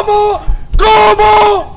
¿Cómo? ¿Cómo?